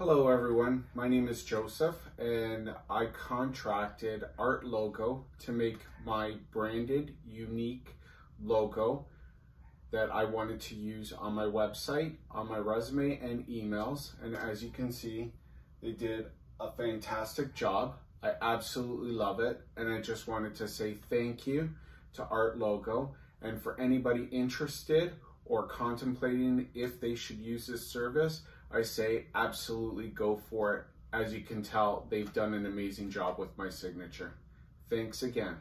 Hello everyone, my name is Joseph and I contracted Artlogo to make my branded unique logo that I wanted to use on my website, on my resume and emails. And as you can see, they did a fantastic job. I absolutely love it. And I just wanted to say thank you to Artlogo. And for anybody interested or contemplating if they should use this service, I say absolutely go for it. As you can tell, they've done an amazing job with my signature. Thanks again.